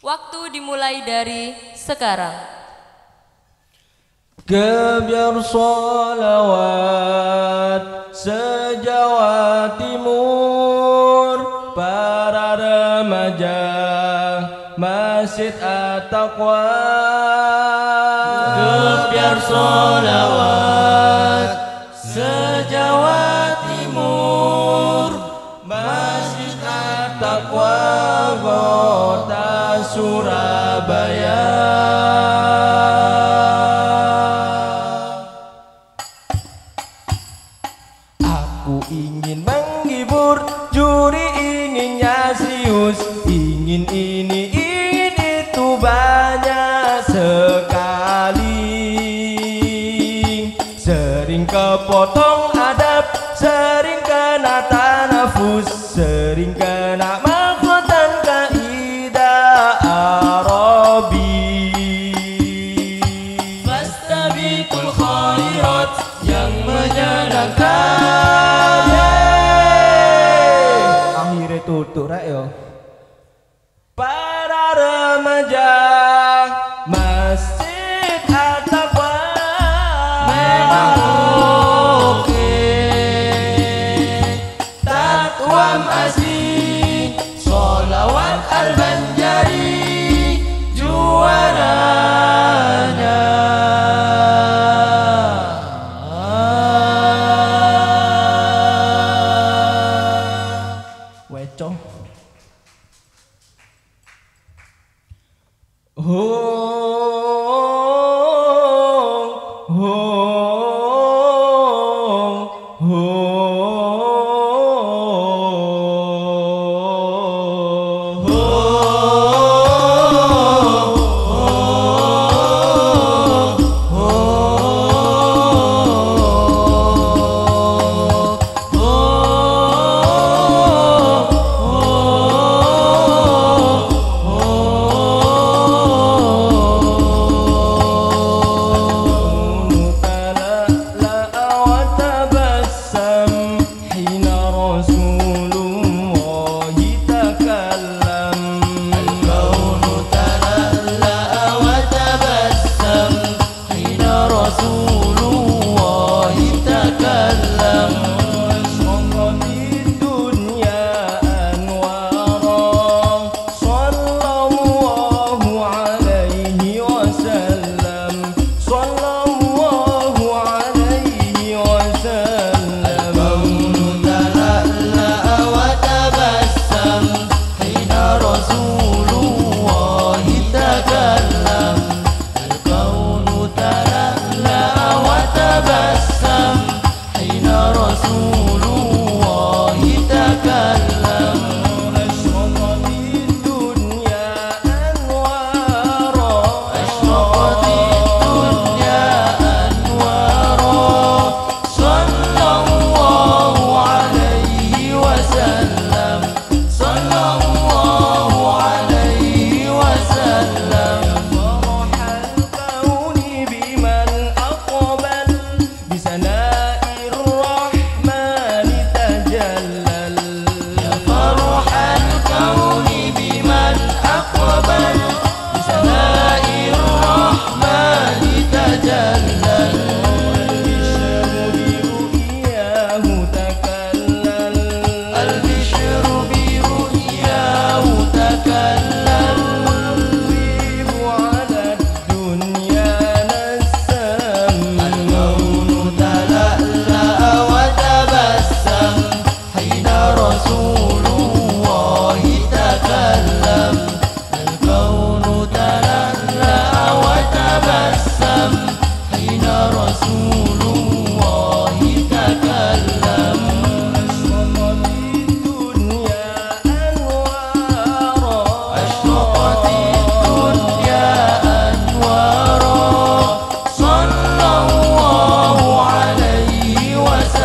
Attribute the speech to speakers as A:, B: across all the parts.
A: Waktu dimulai dari sekarang.
B: Gebyar salawat sejawa timur Para remaja Masjid At-Taqwa
C: Gebyar salawat
B: potong adab sering kena tanafus sering kena mahkotan kaidah Arabi.
C: Fastabiqul khairat yang menyenangkan.
B: Akhirnya tutur yo.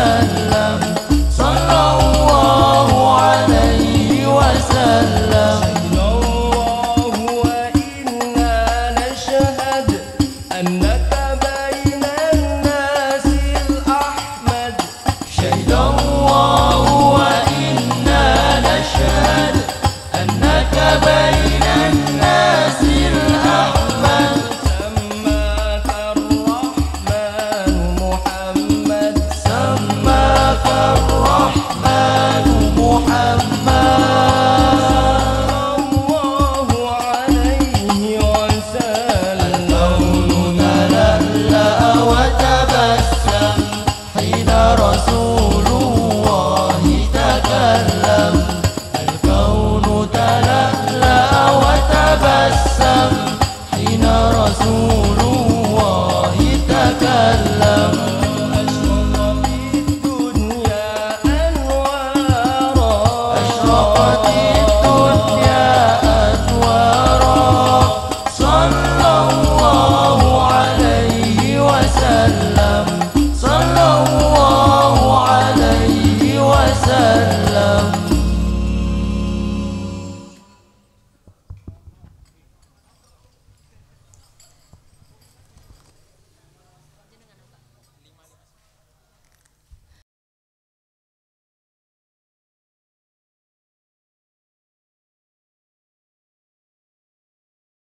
C: dalam